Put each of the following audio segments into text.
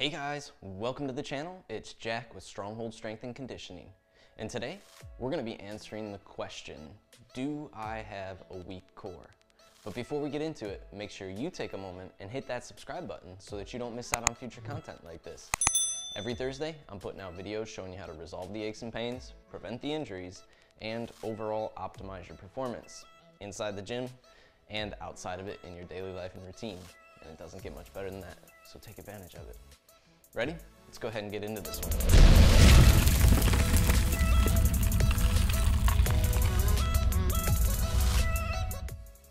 Hey guys, welcome to the channel. It's Jack with Stronghold Strength and Conditioning. And today, we're gonna be answering the question, do I have a weak core? But before we get into it, make sure you take a moment and hit that subscribe button so that you don't miss out on future content like this. Every Thursday, I'm putting out videos showing you how to resolve the aches and pains, prevent the injuries, and overall optimize your performance inside the gym and outside of it in your daily life and routine. And it doesn't get much better than that, so take advantage of it. Ready? Let's go ahead and get into this one.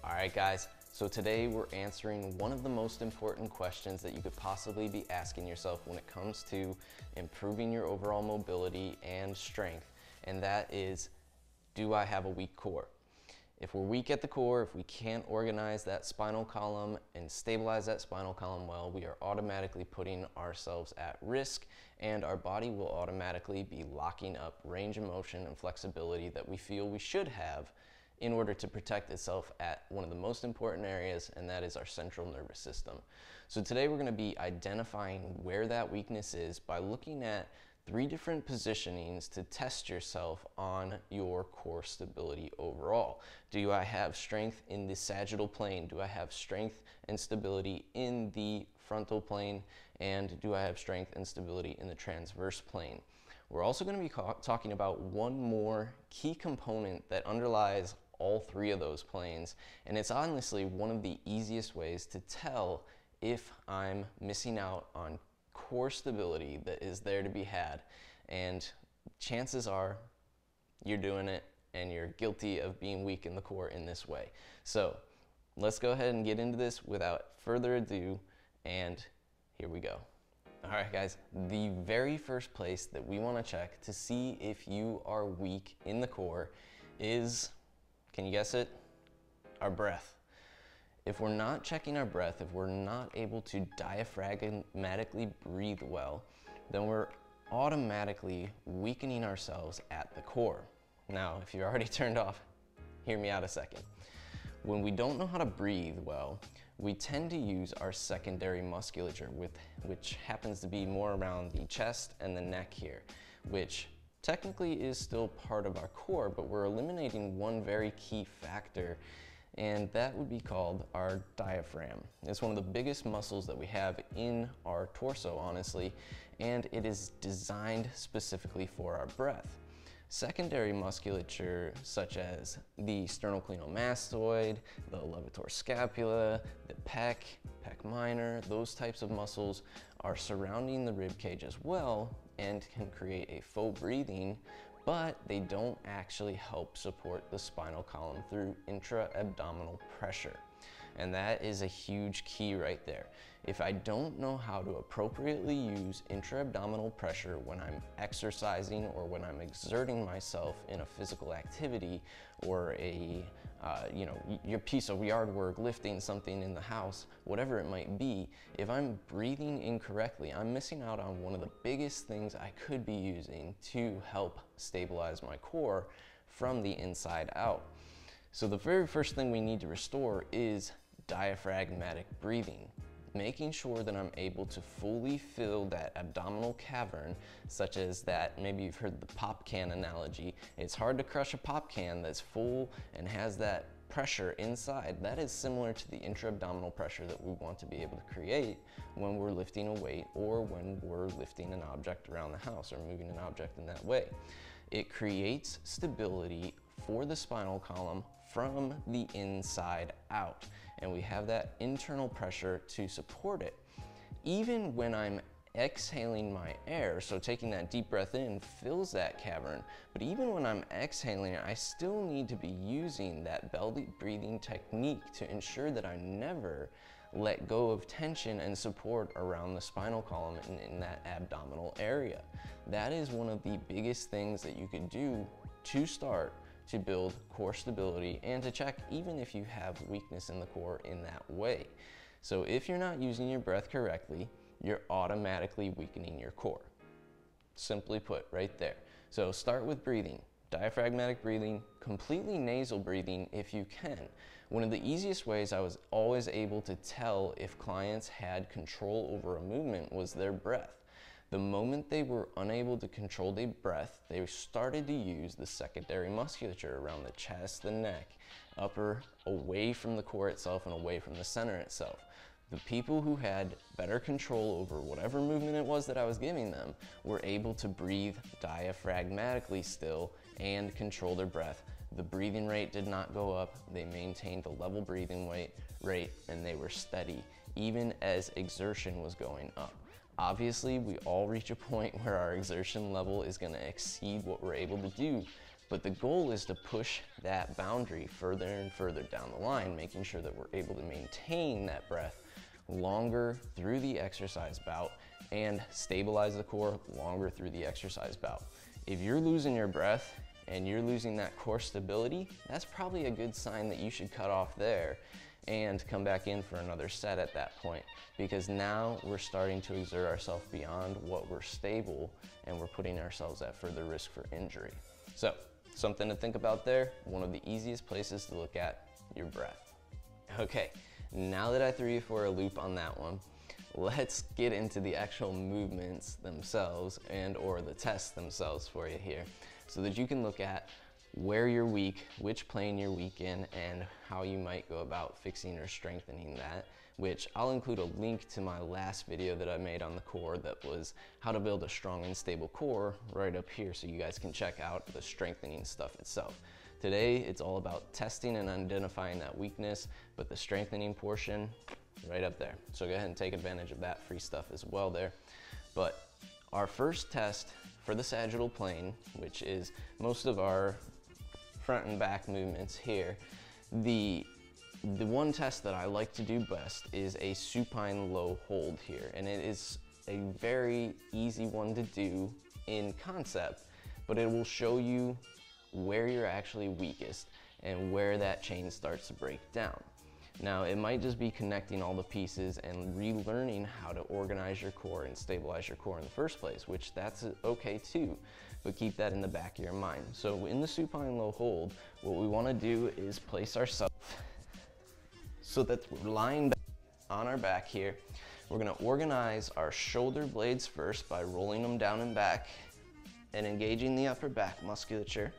All right, guys. So today we're answering one of the most important questions that you could possibly be asking yourself when it comes to improving your overall mobility and strength, and that is, do I have a weak core? If we're weak at the core, if we can't organize that spinal column and stabilize that spinal column well, we are automatically putting ourselves at risk and our body will automatically be locking up range of motion and flexibility that we feel we should have in order to protect itself at one of the most important areas, and that is our central nervous system. So today we're gonna be identifying where that weakness is by looking at three different positionings to test yourself on your core stability overall. Do I have strength in the sagittal plane? Do I have strength and stability in the frontal plane? And do I have strength and stability in the transverse plane? We're also going to be talking about one more key component that underlies all three of those planes, and it's honestly one of the easiest ways to tell if I'm missing out on core stability that is there to be had. And chances are you're doing it and you're guilty of being weak in the core in this way. So let's go ahead and get into this without further ado. And here we go. All right, guys, the very first place that we want to check to see if you are weak in the core is, can you guess it? Our breath. If we're not checking our breath, if we're not able to diaphragmatically breathe well, then we're automatically weakening ourselves at the core. Now, if you're already turned off, hear me out a second. When we don't know how to breathe well, we tend to use our secondary musculature, with, which happens to be more around the chest and the neck here, which technically is still part of our core, but we're eliminating one very key factor and that would be called our diaphragm. It's one of the biggest muscles that we have in our torso, honestly, and it is designed specifically for our breath. Secondary musculature, such as the sternocleidomastoid, the levator scapula, the pec, pec minor, those types of muscles are surrounding the rib cage as well and can create a faux breathing but they don't actually help support the spinal column through intra-abdominal pressure. And that is a huge key right there. If I don't know how to appropriately use intra-abdominal pressure when I'm exercising or when I'm exerting myself in a physical activity or a uh, you know, your piece of yard work, lifting something in the house, whatever it might be, if I'm breathing incorrectly, I'm missing out on one of the biggest things I could be using to help stabilize my core from the inside out. So the very first thing we need to restore is diaphragmatic breathing making sure that I'm able to fully fill that abdominal cavern, such as that, maybe you've heard the pop can analogy. It's hard to crush a pop can that's full and has that pressure inside. That is similar to the intra-abdominal pressure that we want to be able to create when we're lifting a weight or when we're lifting an object around the house or moving an object in that way. It creates stability for the spinal column from the inside out and we have that internal pressure to support it. Even when I'm exhaling my air, so taking that deep breath in fills that cavern, but even when I'm exhaling I still need to be using that belly breathing technique to ensure that I never let go of tension and support around the spinal column and in that abdominal area. That is one of the biggest things that you could do to start to build core stability and to check even if you have weakness in the core in that way. So if you're not using your breath correctly, you're automatically weakening your core. Simply put, right there. So start with breathing. diaphragmatic breathing, completely nasal breathing if you can. One of the easiest ways I was always able to tell if clients had control over a movement was their breath. The moment they were unable to control their breath, they started to use the secondary musculature around the chest, the neck, upper, away from the core itself and away from the center itself. The people who had better control over whatever movement it was that I was giving them were able to breathe diaphragmatically still and control their breath. The breathing rate did not go up. They maintained a level breathing rate and they were steady even as exertion was going up. Obviously, we all reach a point where our exertion level is gonna exceed what we're able to do, but the goal is to push that boundary further and further down the line, making sure that we're able to maintain that breath longer through the exercise bout and stabilize the core longer through the exercise bout. If you're losing your breath and you're losing that core stability, that's probably a good sign that you should cut off there and come back in for another set at that point because now we're starting to exert ourselves beyond what we're stable and we're putting ourselves at further risk for injury. So something to think about there, one of the easiest places to look at your breath. Okay, now that I threw you for a loop on that one, let's get into the actual movements themselves and or the tests themselves for you here so that you can look at where you're weak, which plane you're weak in, and how you might go about fixing or strengthening that, which I'll include a link to my last video that I made on the core that was how to build a strong and stable core right up here so you guys can check out the strengthening stuff itself. Today, it's all about testing and identifying that weakness, but the strengthening portion, right up there. So go ahead and take advantage of that free stuff as well there. But our first test for the sagittal plane, which is most of our front and back movements here, the the one test that I like to do best is a supine low hold here. And it is a very easy one to do in concept, but it will show you where you're actually weakest and where that chain starts to break down. Now, it might just be connecting all the pieces and relearning how to organize your core and stabilize your core in the first place, which that's okay too but keep that in the back of your mind. So in the supine low hold, what we wanna do is place ourselves so that we're lying on our back here. We're gonna organize our shoulder blades first by rolling them down and back and engaging the upper back musculature.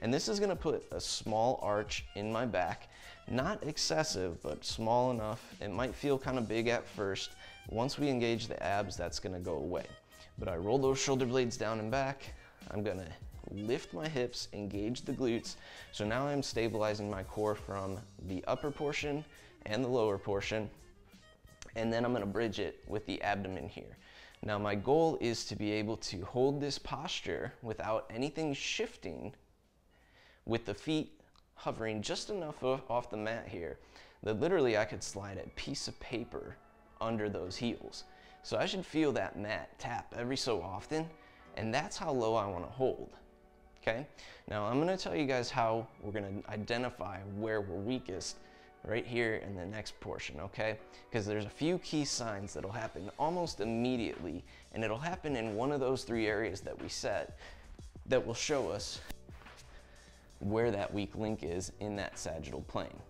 And this is gonna put a small arch in my back, not excessive, but small enough. It might feel kind of big at first. Once we engage the abs, that's gonna go away. But I roll those shoulder blades down and back, I'm gonna lift my hips, engage the glutes. So now I'm stabilizing my core from the upper portion and the lower portion. And then I'm gonna bridge it with the abdomen here. Now my goal is to be able to hold this posture without anything shifting with the feet hovering just enough off the mat here that literally I could slide a piece of paper under those heels. So I should feel that mat tap every so often and that's how low I wanna hold, okay? Now I'm gonna tell you guys how we're gonna identify where we're weakest right here in the next portion, okay? Because there's a few key signs that'll happen almost immediately, and it'll happen in one of those three areas that we set that will show us where that weak link is in that sagittal plane.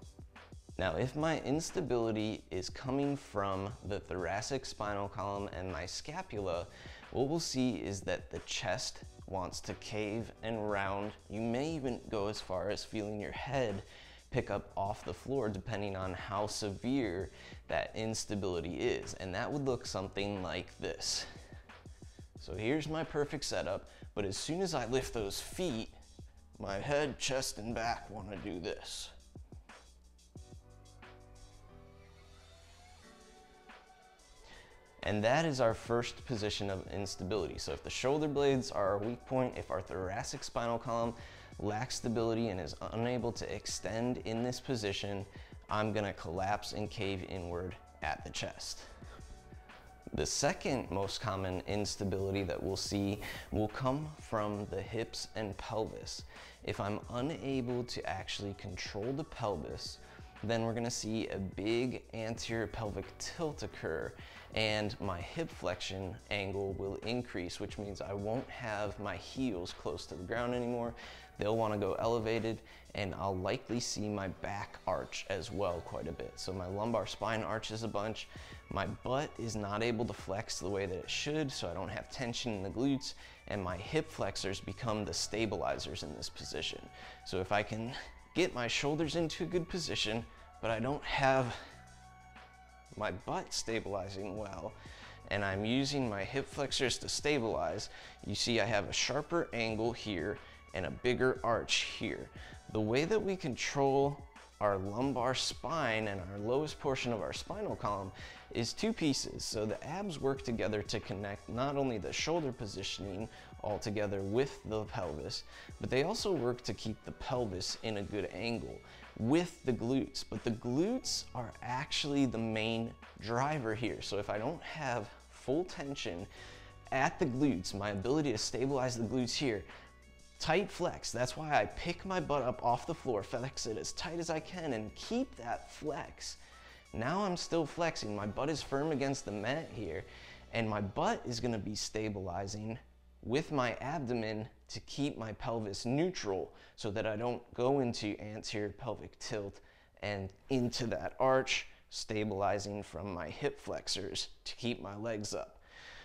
Now, if my instability is coming from the thoracic spinal column and my scapula, what we'll see is that the chest wants to cave and round. You may even go as far as feeling your head pick up off the floor depending on how severe that instability is. And that would look something like this. So here's my perfect setup, but as soon as I lift those feet, my head, chest, and back wanna do this. And that is our first position of instability. So if the shoulder blades are our weak point, if our thoracic spinal column lacks stability and is unable to extend in this position, I'm gonna collapse and cave inward at the chest. The second most common instability that we'll see will come from the hips and pelvis. If I'm unable to actually control the pelvis, then we're gonna see a big anterior pelvic tilt occur and my hip flexion angle will increase, which means I won't have my heels close to the ground anymore. They'll wanna go elevated and I'll likely see my back arch as well quite a bit. So my lumbar spine arches a bunch. My butt is not able to flex the way that it should, so I don't have tension in the glutes, and my hip flexors become the stabilizers in this position. So if I can get my shoulders into a good position, but I don't have my butt stabilizing well, and I'm using my hip flexors to stabilize, you see I have a sharper angle here and a bigger arch here. The way that we control our lumbar spine and our lowest portion of our spinal column is two pieces. So the abs work together to connect not only the shoulder positioning all together with the pelvis, but they also work to keep the pelvis in a good angle with the glutes. But the glutes are actually the main driver here. So if I don't have full tension at the glutes, my ability to stabilize the glutes here, tight flex. That's why I pick my butt up off the floor, flex it as tight as I can and keep that flex. Now I'm still flexing. My butt is firm against the mat here and my butt is gonna be stabilizing with my abdomen to keep my pelvis neutral so that I don't go into anterior pelvic tilt and into that arch, stabilizing from my hip flexors to keep my legs up.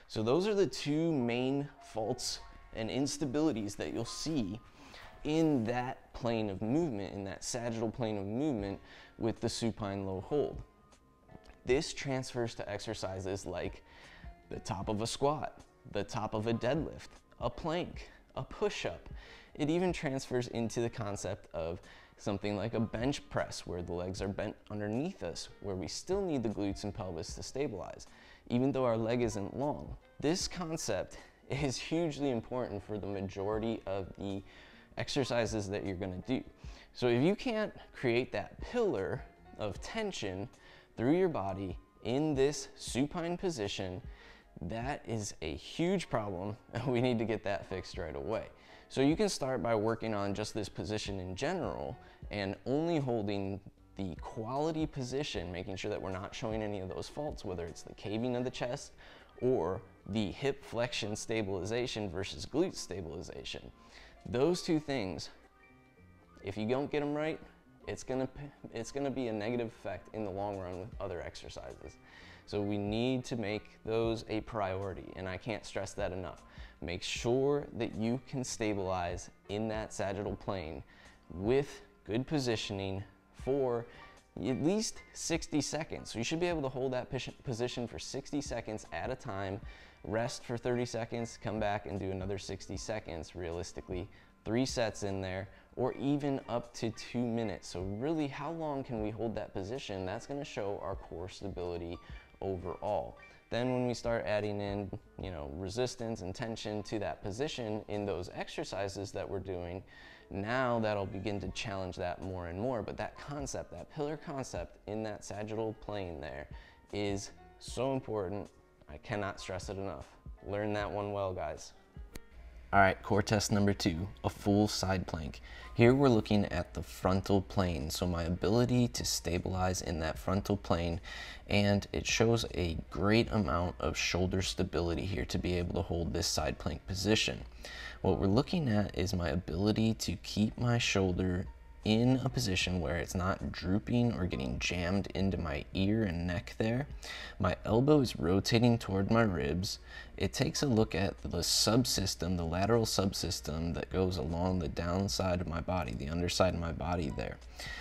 So those are the two main faults and instabilities that you'll see in that plane of movement, in that sagittal plane of movement with the supine low hold. This transfers to exercises like the top of a squat, the top of a deadlift, a plank, a push-up. It even transfers into the concept of something like a bench press where the legs are bent underneath us, where we still need the glutes and pelvis to stabilize, even though our leg isn't long. This concept is hugely important for the majority of the exercises that you're gonna do. So if you can't create that pillar of tension through your body in this supine position, that is a huge problem and we need to get that fixed right away. So you can start by working on just this position in general and only holding the quality position, making sure that we're not showing any of those faults, whether it's the caving of the chest or the hip flexion stabilization versus glute stabilization. Those two things, if you don't get them right, it's gonna, it's gonna be a negative effect in the long run with other exercises. So we need to make those a priority, and I can't stress that enough. Make sure that you can stabilize in that sagittal plane with good positioning for at least 60 seconds. So you should be able to hold that position for 60 seconds at a time, rest for 30 seconds, come back and do another 60 seconds realistically, three sets in there, or even up to two minutes. So really how long can we hold that position? That's gonna show our core stability overall. Then when we start adding in, you know, resistance and tension to that position in those exercises that we're doing, now that'll begin to challenge that more and more. But that concept, that pillar concept in that sagittal plane there is so important. I cannot stress it enough. Learn that one well, guys. All right, core test number two, a full side plank. Here we're looking at the frontal plane, so my ability to stabilize in that frontal plane, and it shows a great amount of shoulder stability here to be able to hold this side plank position. What we're looking at is my ability to keep my shoulder in a position where it's not drooping or getting jammed into my ear and neck there. My elbow is rotating toward my ribs. It takes a look at the subsystem, the lateral subsystem that goes along the downside of my body, the underside of my body there.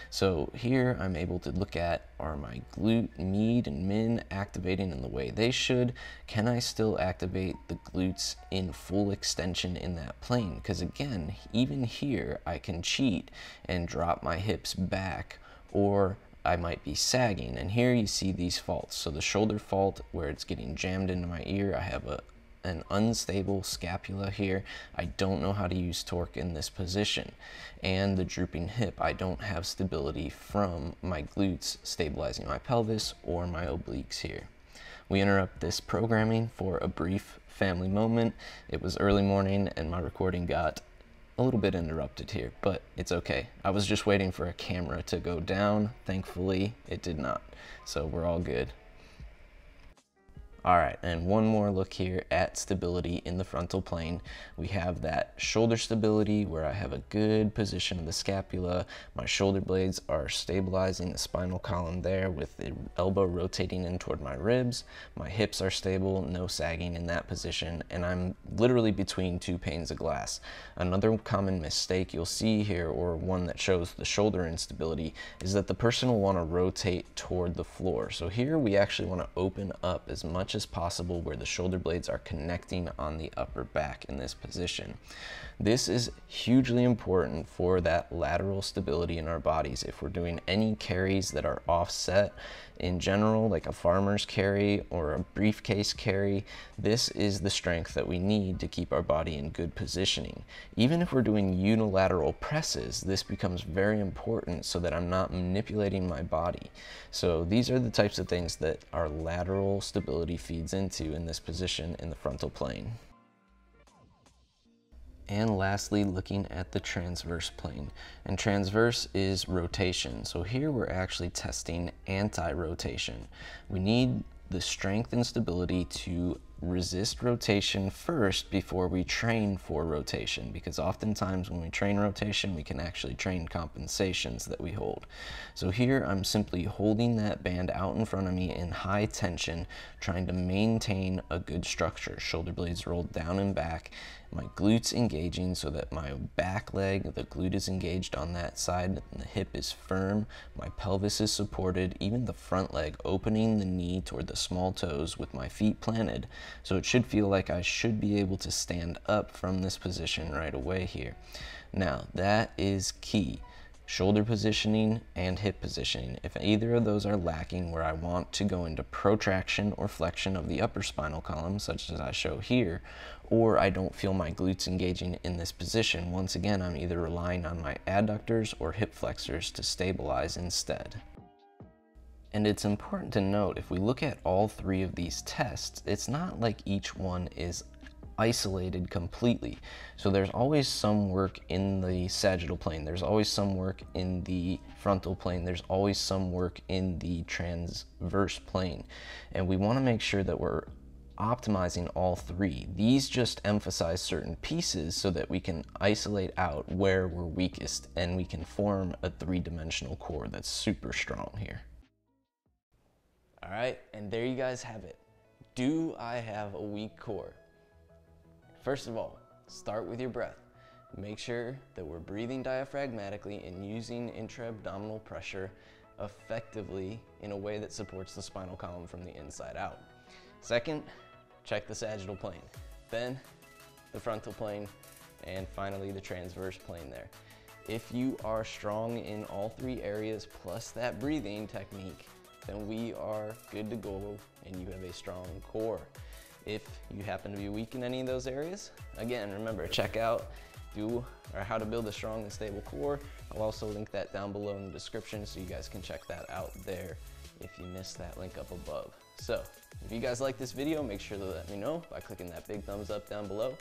So here I'm able to look at are my glute med and min activating in the way they should? Can I still activate the glutes in full extension in that plane? Because again, even here I can cheat and drop my hips back or I might be sagging. And here you see these faults. So the shoulder fault where it's getting jammed into my ear, I have a an unstable scapula here. I don't know how to use torque in this position. And the drooping hip, I don't have stability from my glutes stabilizing my pelvis or my obliques here. We interrupt this programming for a brief family moment. It was early morning and my recording got a little bit interrupted here, but it's okay. I was just waiting for a camera to go down. Thankfully, it did not. So we're all good. All right, and one more look here at stability in the frontal plane. We have that shoulder stability where I have a good position of the scapula. My shoulder blades are stabilizing the spinal column there with the elbow rotating in toward my ribs. My hips are stable, no sagging in that position, and I'm literally between two panes of glass. Another common mistake you'll see here, or one that shows the shoulder instability, is that the person will want to rotate toward the floor. So here we actually want to open up as much much as possible where the shoulder blades are connecting on the upper back in this position. This is hugely important for that lateral stability in our bodies. If we're doing any carries that are offset in general, like a farmer's carry or a briefcase carry, this is the strength that we need to keep our body in good positioning. Even if we're doing unilateral presses, this becomes very important so that I'm not manipulating my body. So these are the types of things that our lateral stability feeds into in this position in the frontal plane. And lastly, looking at the transverse plane. And transverse is rotation. So here we're actually testing anti-rotation. We need the strength and stability to resist rotation first before we train for rotation because oftentimes when we train rotation we can actually train compensations that we hold. So here I'm simply holding that band out in front of me in high tension trying to maintain a good structure. Shoulder blades rolled down and back, my glutes engaging so that my back leg, the glute is engaged on that side, the hip is firm, my pelvis is supported, even the front leg opening the knee toward the small toes with my feet planted so it should feel like I should be able to stand up from this position right away here. Now that is key. Shoulder positioning and hip positioning. If either of those are lacking where I want to go into protraction or flexion of the upper spinal column, such as I show here, or I don't feel my glutes engaging in this position, once again, I'm either relying on my adductors or hip flexors to stabilize instead. And it's important to note, if we look at all three of these tests, it's not like each one is isolated completely. So there's always some work in the sagittal plane, there's always some work in the frontal plane, there's always some work in the transverse plane. And we wanna make sure that we're optimizing all three. These just emphasize certain pieces so that we can isolate out where we're weakest and we can form a three-dimensional core that's super strong here. All right, and there you guys have it. Do I have a weak core? First of all, start with your breath. Make sure that we're breathing diaphragmatically and using intra-abdominal pressure effectively in a way that supports the spinal column from the inside out. Second, check the sagittal plane. Then the frontal plane, and finally the transverse plane there. If you are strong in all three areas plus that breathing technique, then we are good to go and you have a strong core. If you happen to be weak in any of those areas, again, remember, check out do or how to build a strong and stable core. I'll also link that down below in the description so you guys can check that out there if you missed that link up above. So if you guys like this video, make sure to let me know by clicking that big thumbs up down below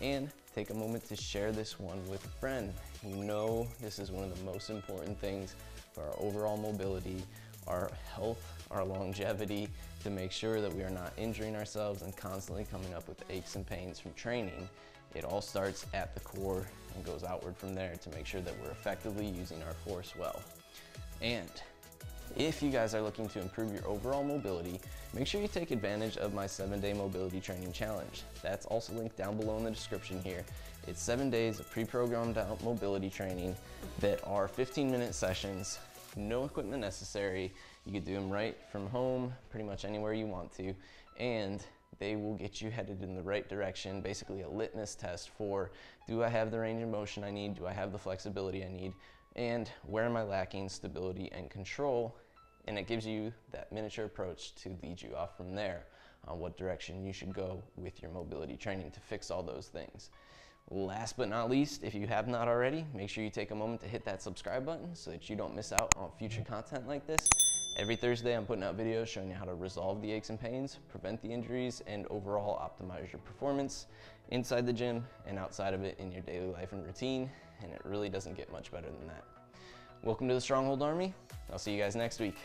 and take a moment to share this one with a friend. You know this is one of the most important things for our overall mobility, our health, our longevity, to make sure that we are not injuring ourselves and constantly coming up with aches and pains from training. It all starts at the core and goes outward from there to make sure that we're effectively using our force well. And if you guys are looking to improve your overall mobility, make sure you take advantage of my seven day mobility training challenge. That's also linked down below in the description here. It's seven days of pre-programmed mobility training that are 15 minute sessions no equipment necessary. You could do them right from home, pretty much anywhere you want to, and they will get you headed in the right direction, basically a litmus test for do I have the range of motion I need, do I have the flexibility I need, and where am I lacking stability and control, and it gives you that miniature approach to lead you off from there on what direction you should go with your mobility training to fix all those things. Last but not least, if you have not already, make sure you take a moment to hit that subscribe button so that you don't miss out on future content like this. Every Thursday, I'm putting out videos showing you how to resolve the aches and pains, prevent the injuries, and overall optimize your performance inside the gym and outside of it in your daily life and routine, and it really doesn't get much better than that. Welcome to the Stronghold Army. I'll see you guys next week.